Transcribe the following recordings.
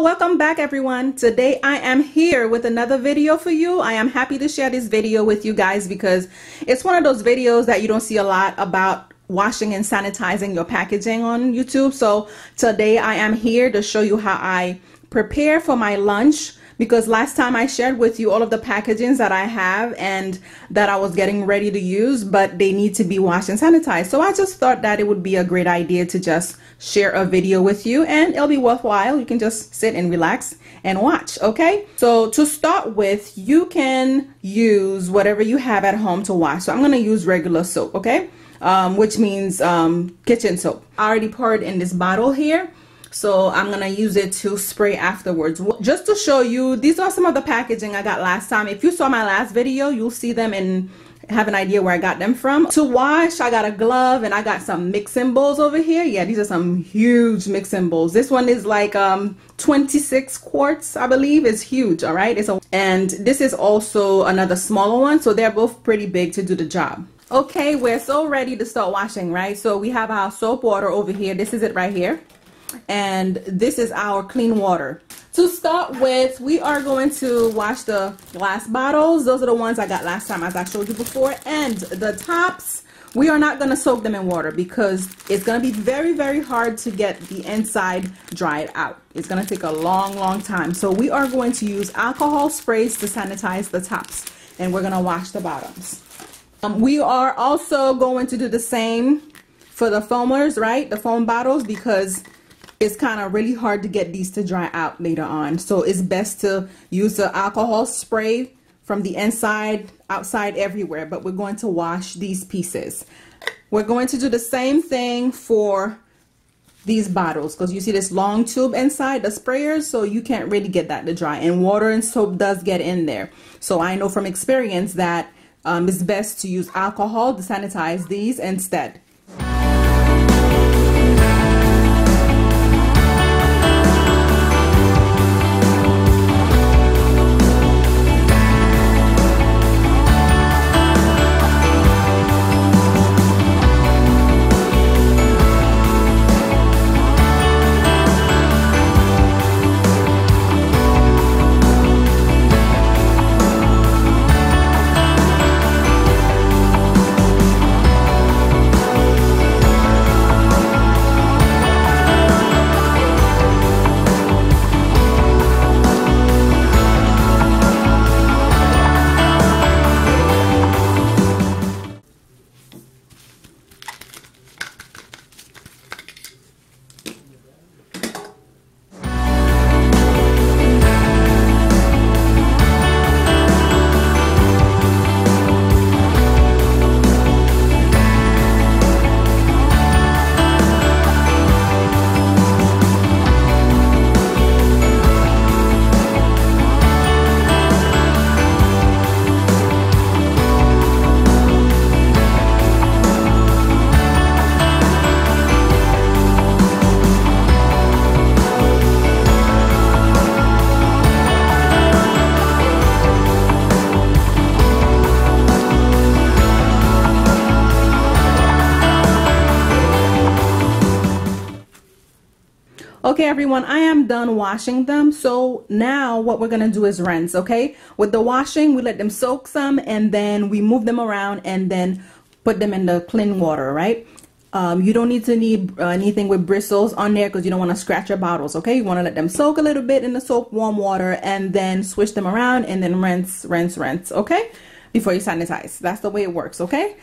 Welcome back everyone. Today I am here with another video for you. I am happy to share this video with you guys because it's one of those videos that you don't see a lot about washing and sanitizing your packaging on YouTube. So today I am here to show you how I prepare for my lunch because last time I shared with you all of the packagings that I have and that I was getting ready to use, but they need to be washed and sanitized. So I just thought that it would be a great idea to just share a video with you and it'll be worthwhile. You can just sit and relax and watch, okay? So to start with, you can use whatever you have at home to wash. So I'm gonna use regular soap, okay? Um, which means um, kitchen soap. I already poured in this bottle here so I'm gonna use it to spray afterwards just to show you these are some of the packaging I got last time if you saw my last video you'll see them and have an idea where I got them from. To wash I got a glove and I got some mixing bowls over here. Yeah these are some huge mixing bowls this one is like um 26 quarts I believe is huge all right? It's a and this is also another smaller one so they're both pretty big to do the job. Okay we're so ready to start washing right? So we have our soap water over here. This is it right here. And this is our clean water. To start with, we are going to wash the glass bottles. Those are the ones I got last time as I showed you before. And the tops, we are not going to soak them in water because it's going to be very, very hard to get the inside dried out. It's going to take a long, long time. So we are going to use alcohol sprays to sanitize the tops and we're going to wash the bottoms. Um, we are also going to do the same for the foamers, right? The foam bottles because it's kind of really hard to get these to dry out later on. So it's best to use the alcohol spray from the inside, outside, everywhere. But we're going to wash these pieces. We're going to do the same thing for these bottles because you see this long tube inside the sprayer so you can't really get that to dry and water and soap does get in there so I know from experience that um, it's best to use alcohol to sanitize these instead Okay, everyone, I am done washing them. So now what we're to do is rinse, okay? With the washing, we let them soak some and then we move them around and then put them in the clean water, right? Um, you don't need to need uh, anything with bristles on there because you don't want to scratch your bottles, okay? You want to let them soak a little bit in the soap warm water and then swish them around and then rinse, rinse, rinse, okay? Before you sanitize. That's the way it works, okay?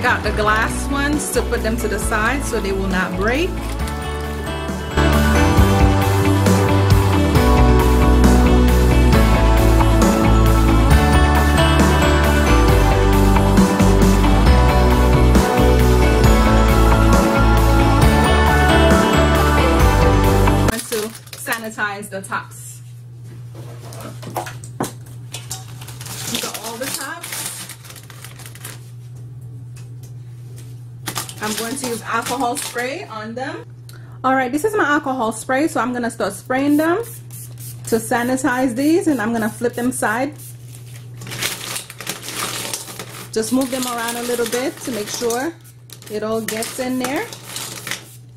Take out the glass ones to put them to the side so they will not break. sanitize the tops. These are all the tops. I'm going to use alcohol spray on them. All right, this is my alcohol spray, so I'm gonna start spraying them to sanitize these and I'm gonna flip them side. Just move them around a little bit to make sure it all gets in there.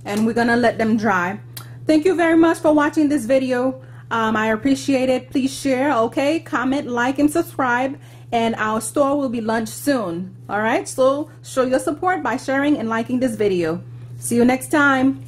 And we're gonna let them dry. Thank you very much for watching this video. Um, I appreciate it. Please share, okay? Comment, like, and subscribe. And our store will be launched soon. All right? So show your support by sharing and liking this video. See you next time.